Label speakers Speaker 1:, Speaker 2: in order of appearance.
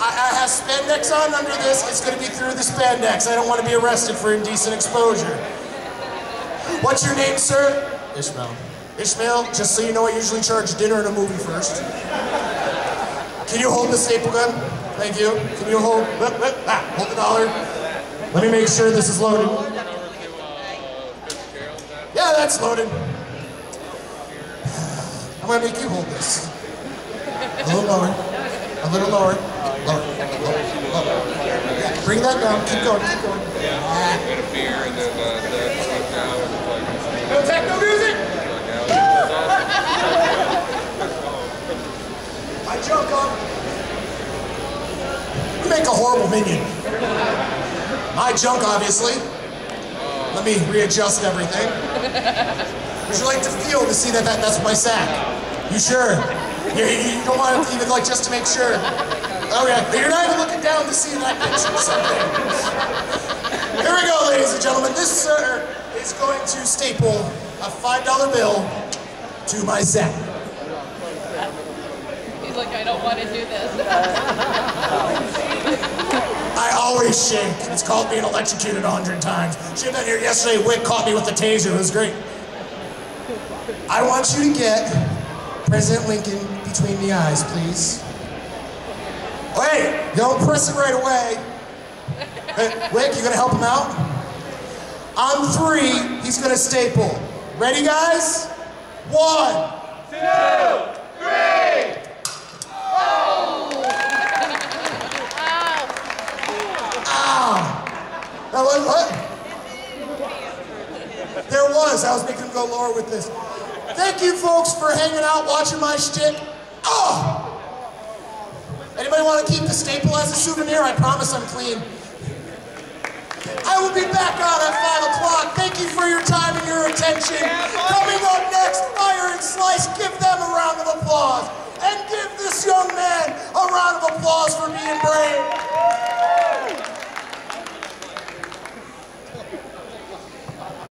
Speaker 1: I have spandex on under this. It's going to be through the spandex. I don't want to be arrested for indecent exposure. What's your name, sir?
Speaker 2: Ishmael.
Speaker 1: Ishmael, just so you know, I usually charge dinner and a movie first. Can you hold the staple gun? Thank you. Can you hold, ah, hold the dollar? Let me make sure this is loaded. Yeah, that's loaded. I'm gonna make you hold this. A little lower. A little lower. Lower. Lower. Lower. Yeah, bring that down. Keep going. Keep going.
Speaker 3: And a beer and then uh, that stuff down and like
Speaker 1: No techno music. My joke on. You make a horrible minion. My junk, obviously. Let me readjust everything. Would you like to feel to see that, that that's my sack? You sure? You, you don't want to even like just to make sure. Okay, but you're not even looking down to see that picture. Or something. Here we go, ladies and gentlemen. This sir is going to staple a five dollar bill to my sack.
Speaker 4: He's like, I don't want to do this.
Speaker 1: I always shake. It's called being electrocuted a hundred times. She been here yesterday. Wick caught me with the taser. It was great. I want you to get President Lincoln between the eyes, please. Wait, don't press it right away. Hey, Wick, you gonna help him out? On three, he's gonna staple. Ready, guys? One. That oh. ah. was what? There was. I was making him go lower with this. Thank you, folks, for hanging out, watching my shtick. Oh! Anybody want to keep the staple as a souvenir? I promise I'm clean. I will be back on at 5 o'clock. Thank you for your time and your attention. Coming up next, Fire and Slice. Give them a round of applause. And give this young man a round of applause for being brave.